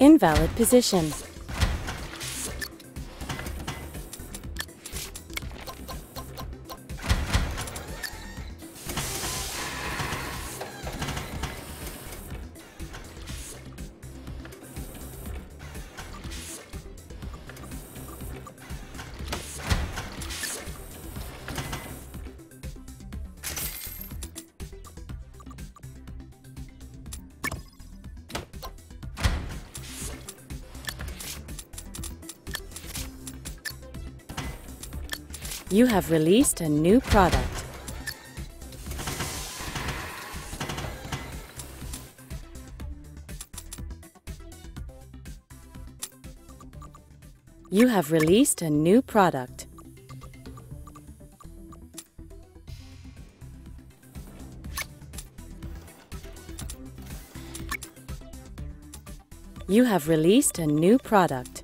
Invalid position. You have released a new product. You have released a new product. You have released a new product.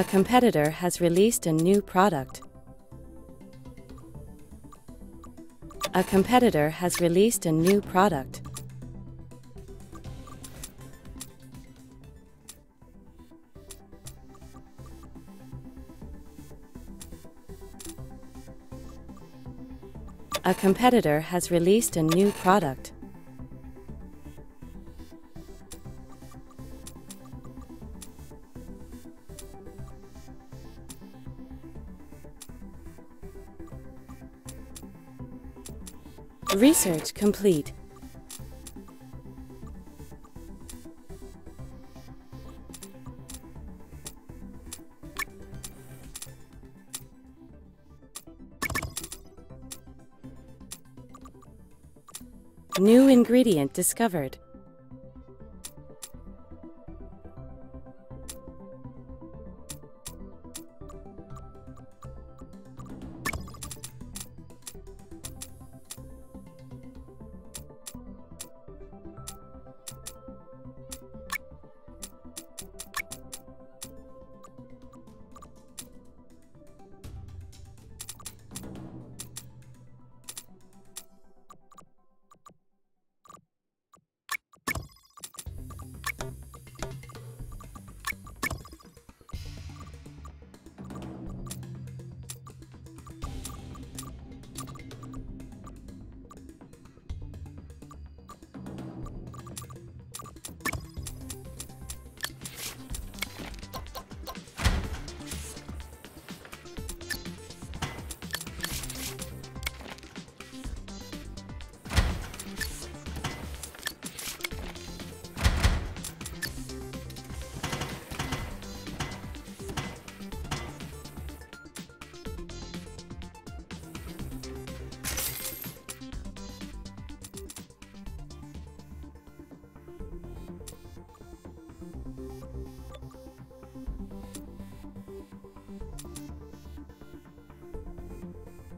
A competitor has released a new product. A competitor has released a new product. A competitor has released a new product. Research complete. New ingredient discovered.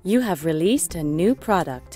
You have released a new product.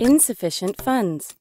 Insufficient funds.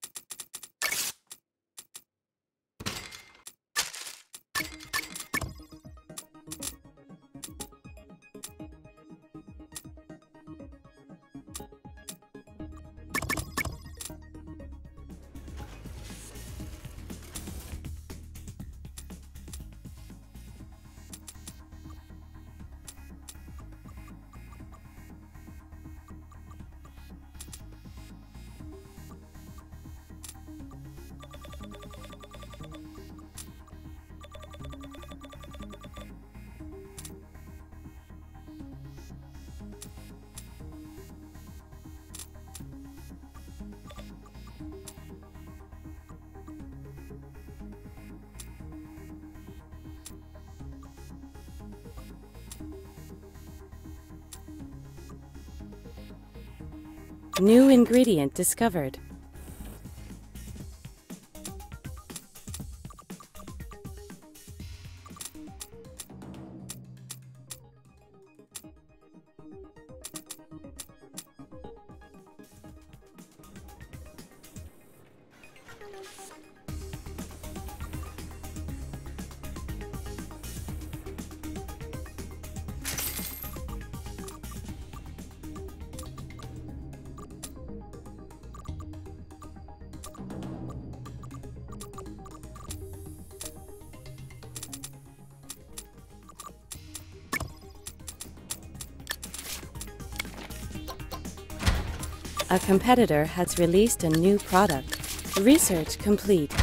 Ingredient discovered. A competitor has released a new product. Research complete.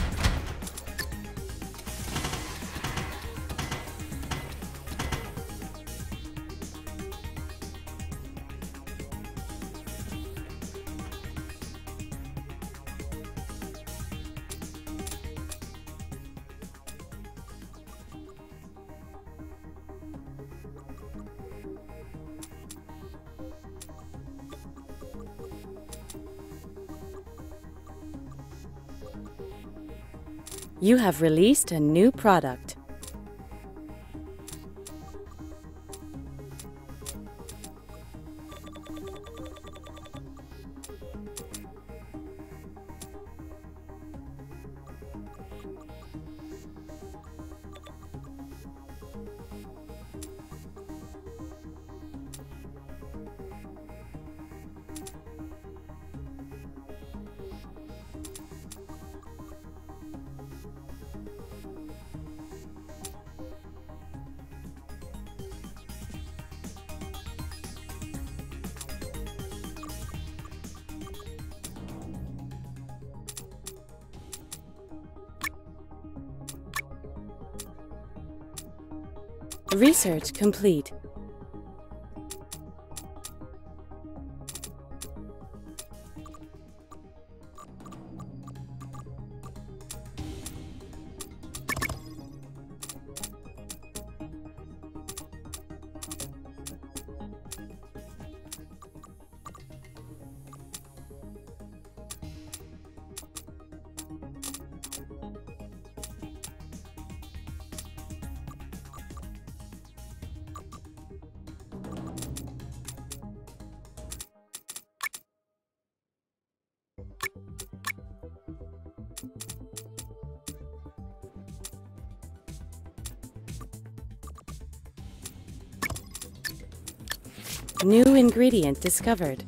You have released a new product. Research complete. Ingredient discovered.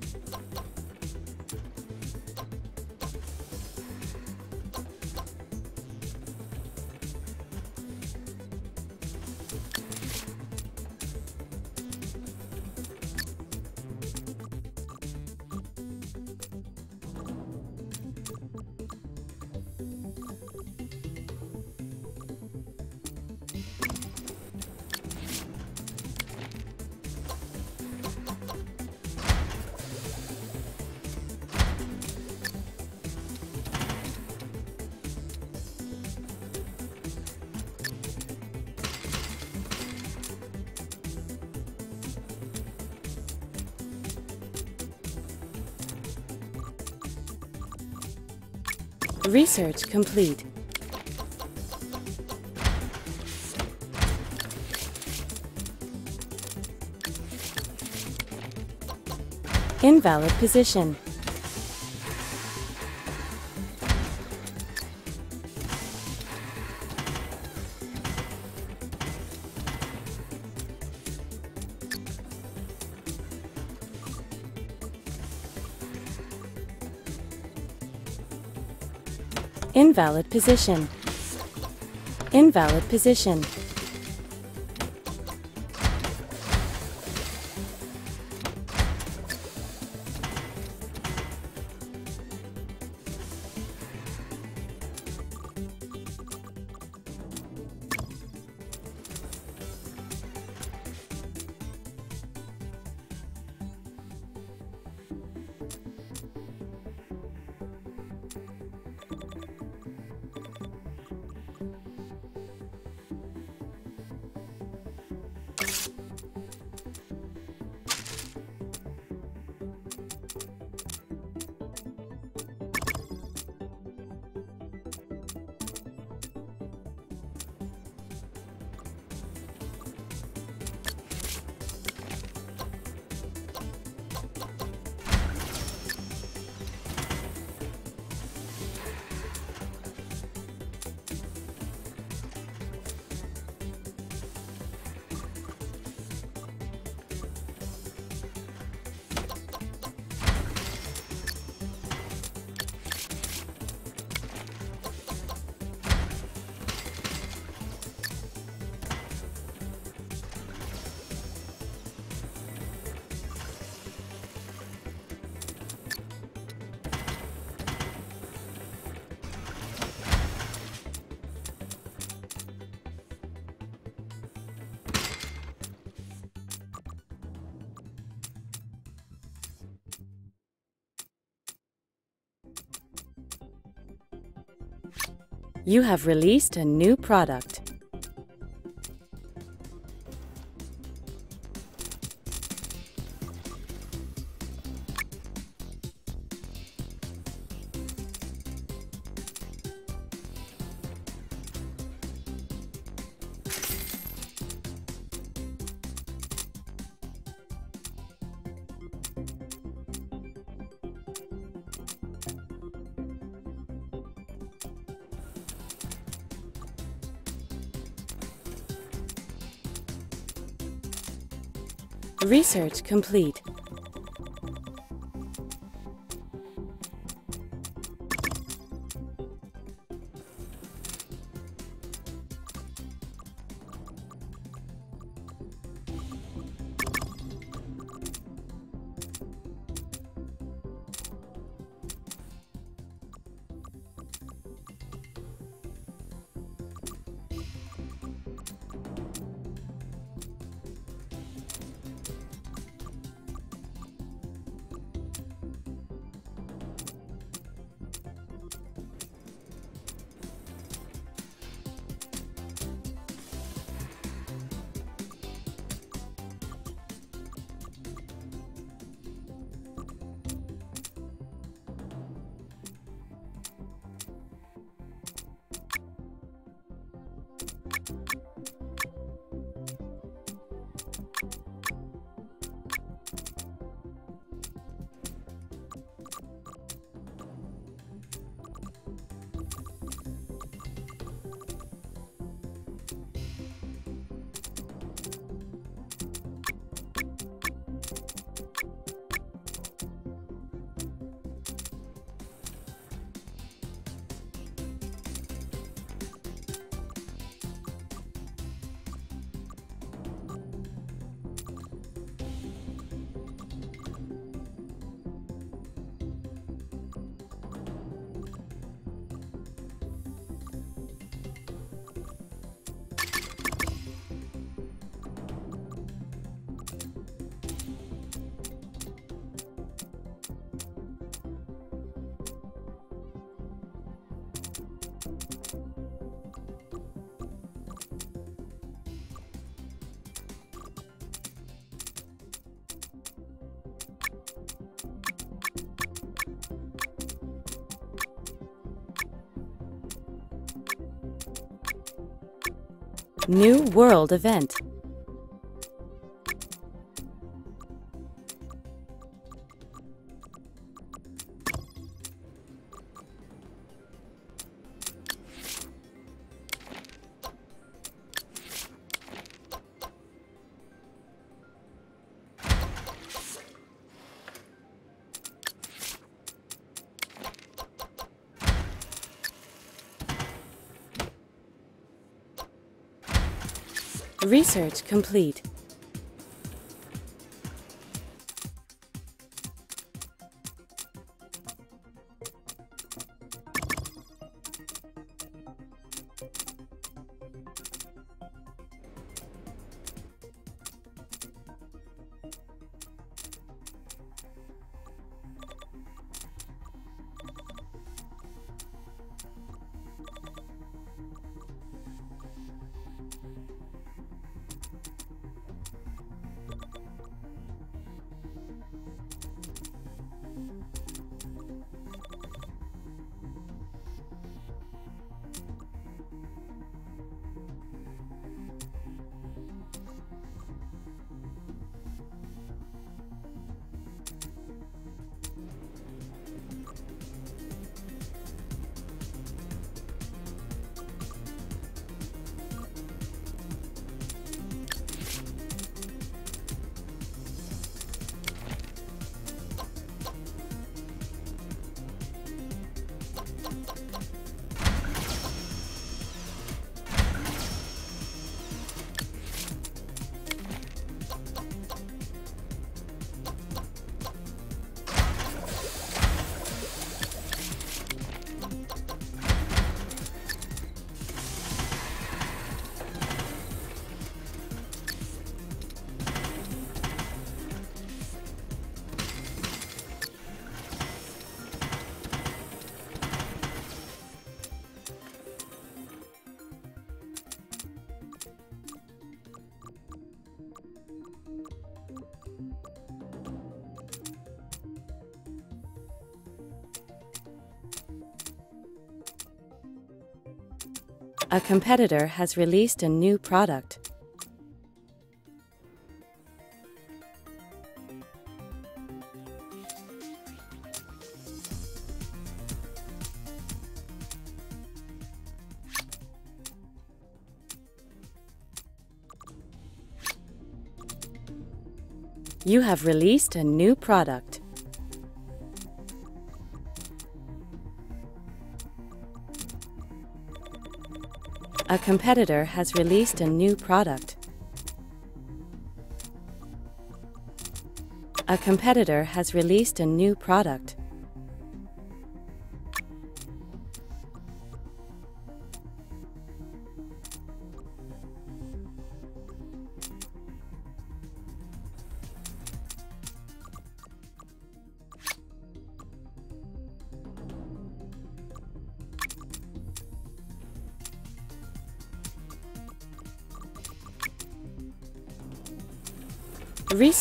Research complete. Invalid position. Invalid position. Invalid position. You have released a new product. Research complete. New World Event. Research complete. A competitor has released a new product. You have released a new product. A competitor has released a new product. A competitor has released a new product.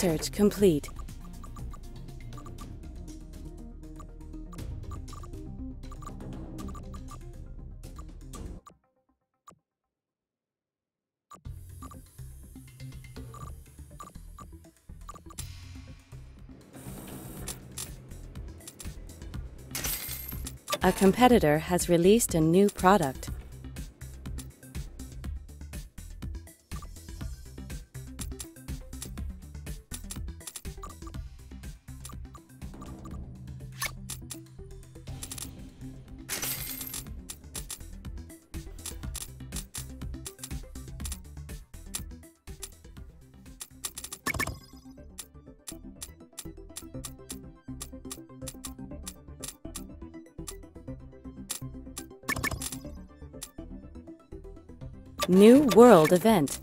Research complete. A competitor has released a new product. The event.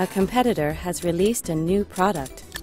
A competitor has released a new product.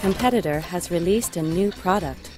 Competitor has released a new product.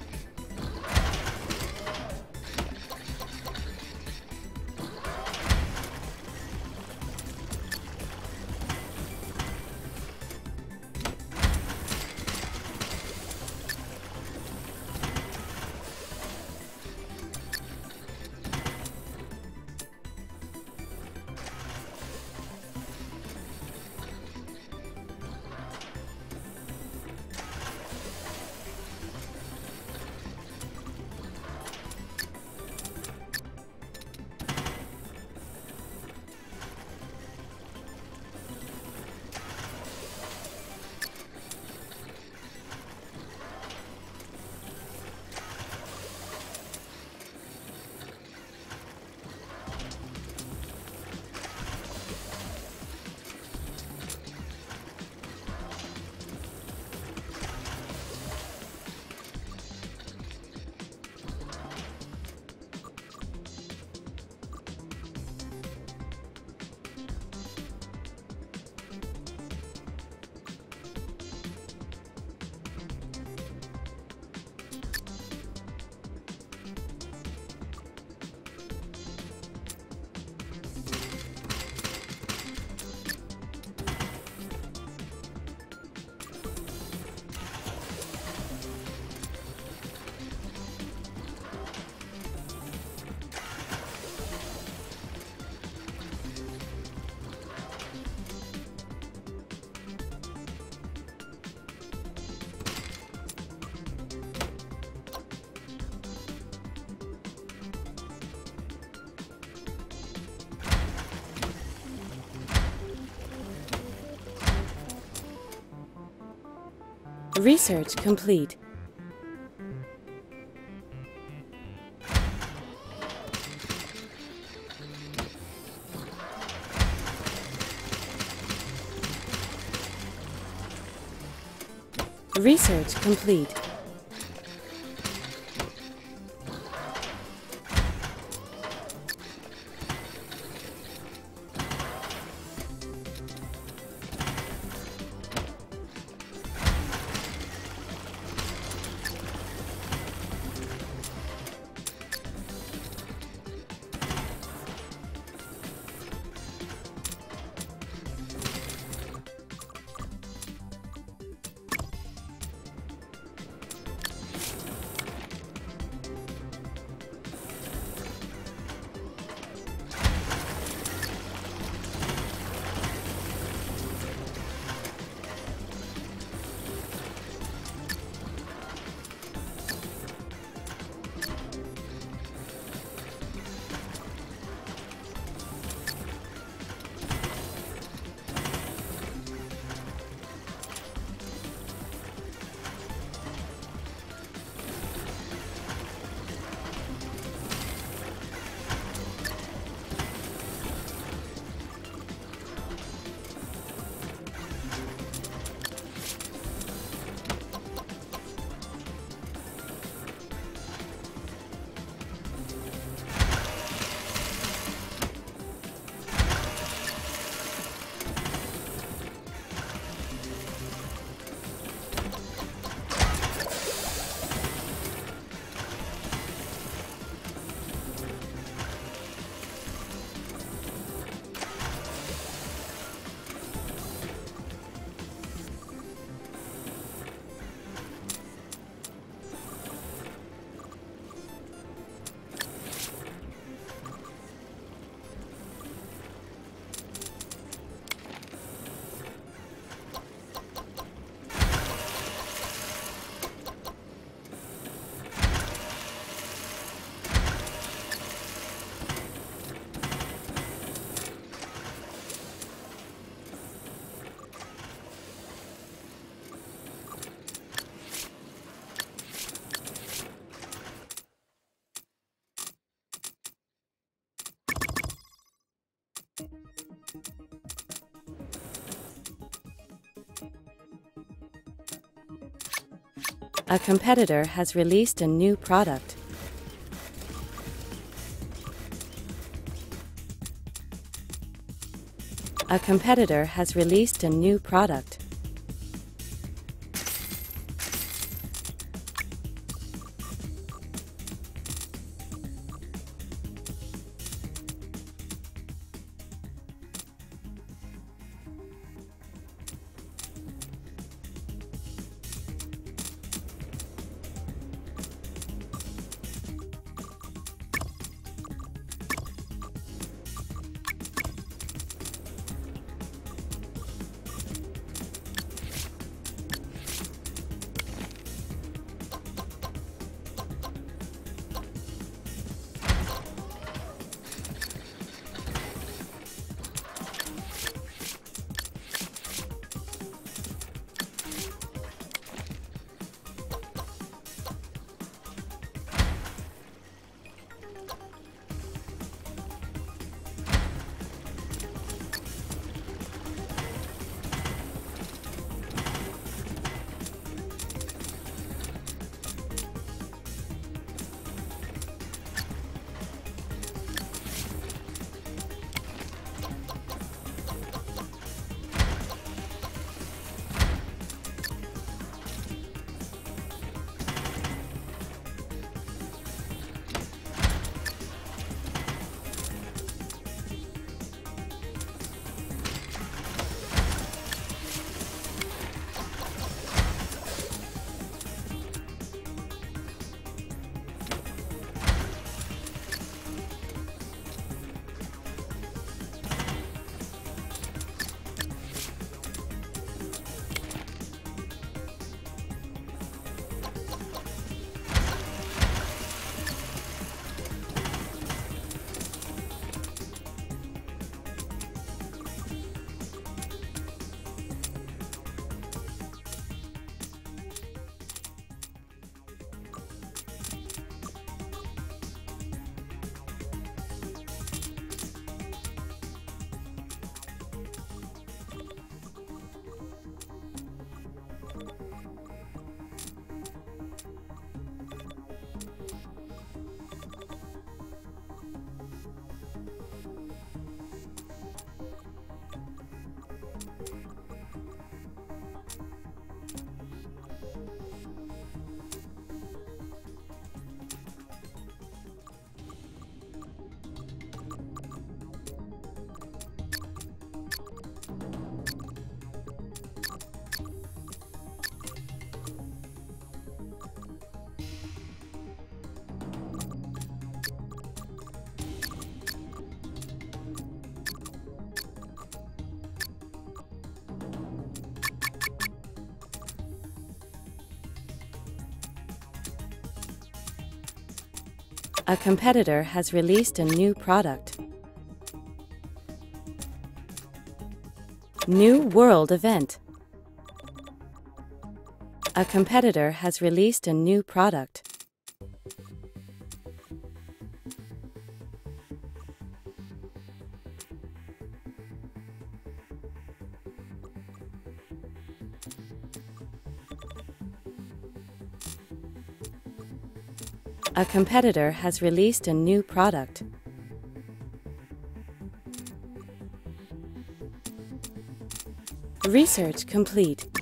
Research complete. Research complete. A competitor has released a new product. A competitor has released a new product. A competitor has released a new product. New World Event. A competitor has released a new product. A competitor has released a new product. Research complete.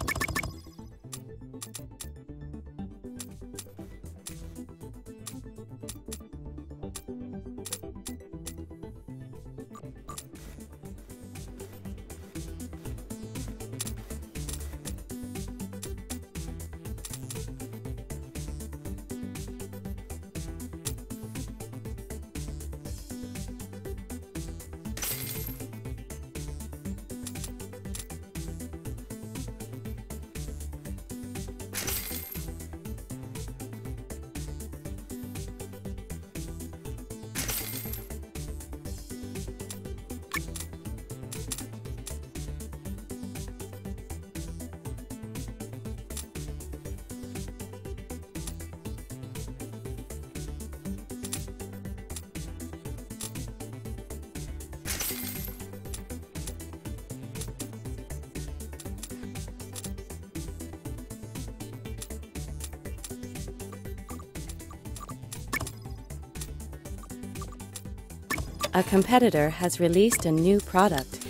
A competitor has released a new product.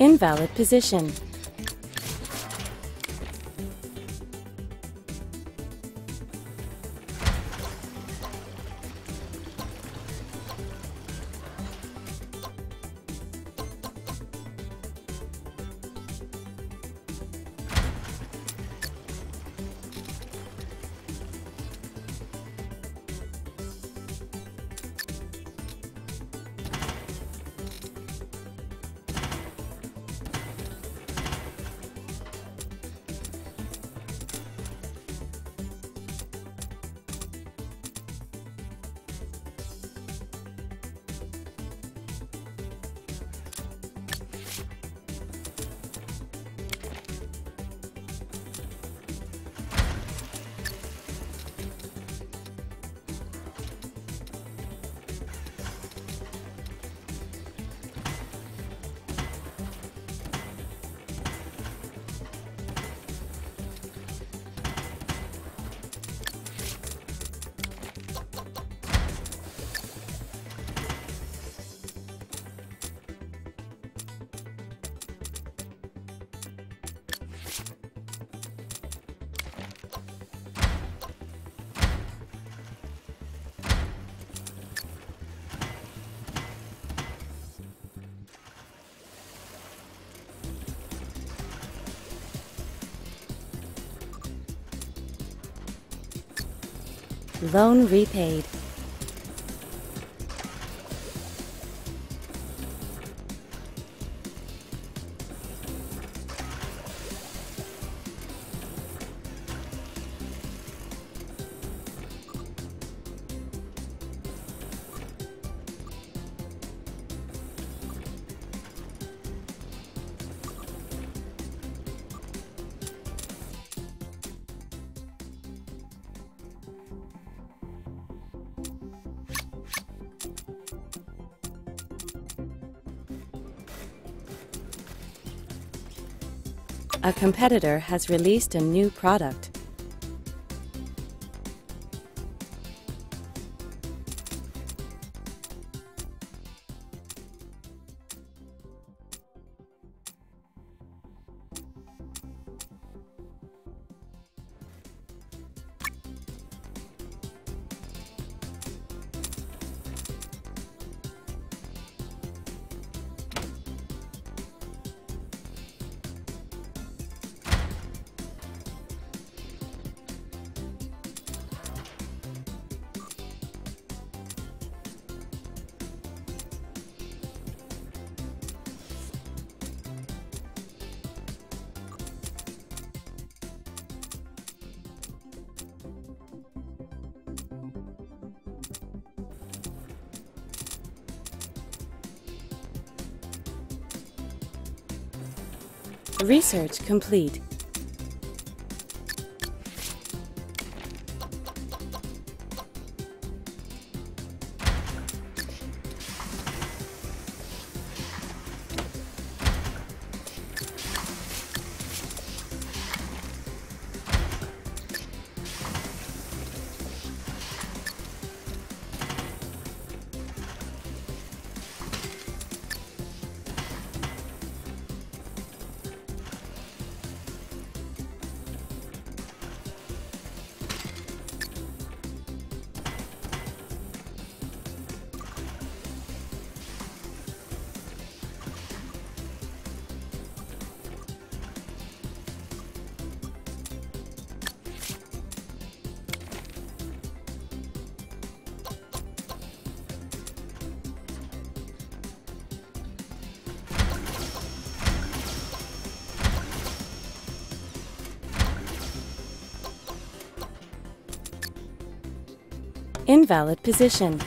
Invalid position. Loan repaid. Competitor has released a new product. Research complete. Invalid position.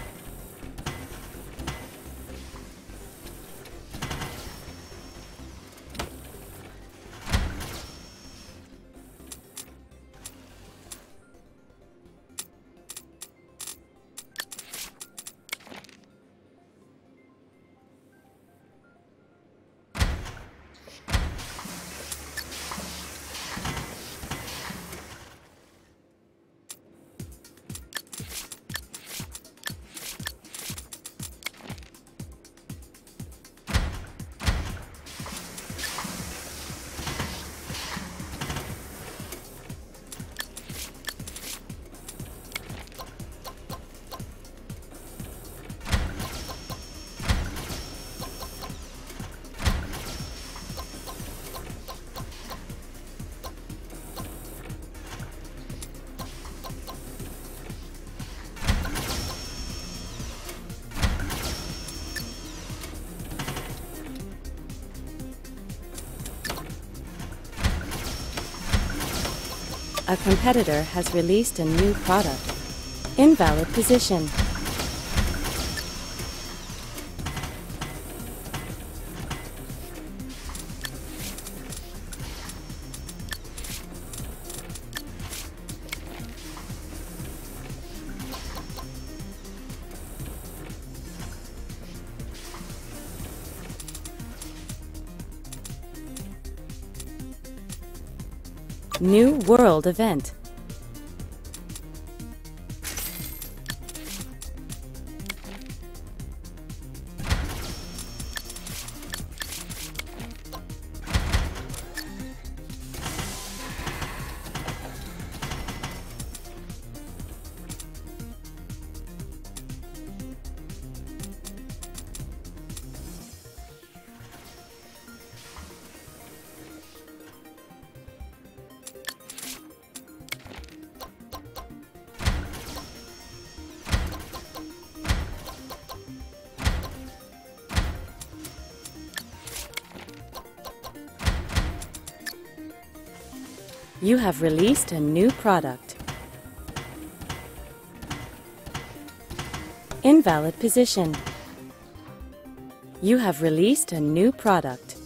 A competitor has released a new product. Invalid position. World Event. Have released a new product. Invalid position. You have released a new product.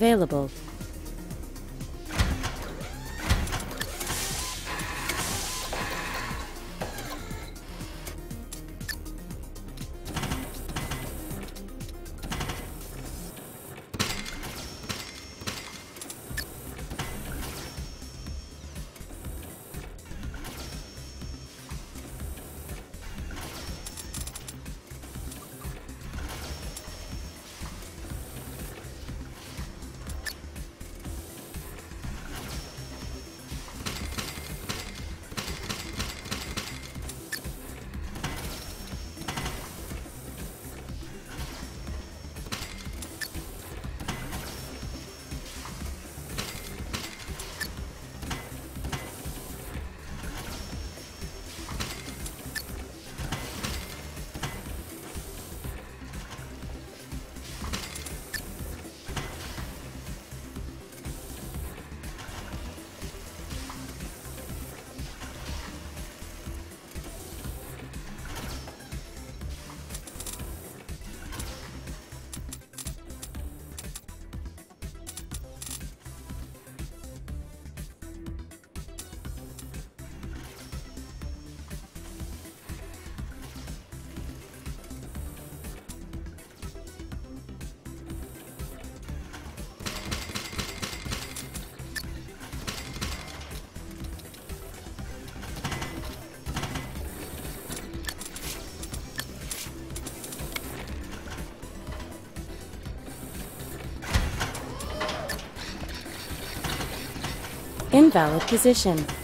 Available. Invalid position.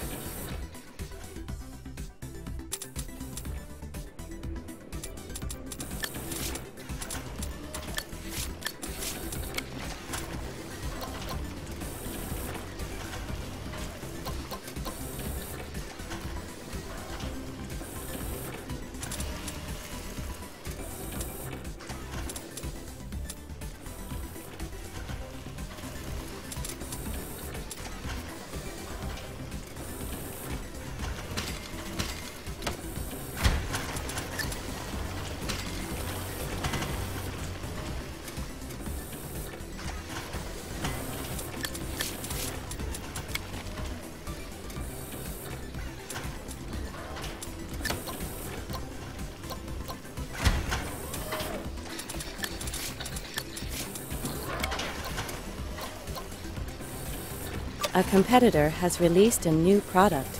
A competitor has released a new product.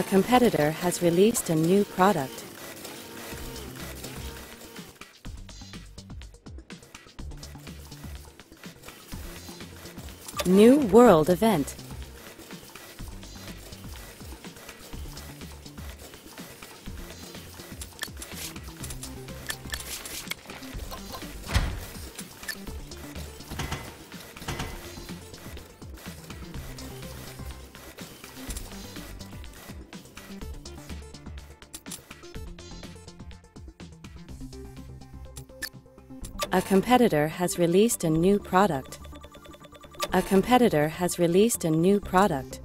A competitor has released a new product. New World Event. A competitor has released a new product. A competitor has released a new product.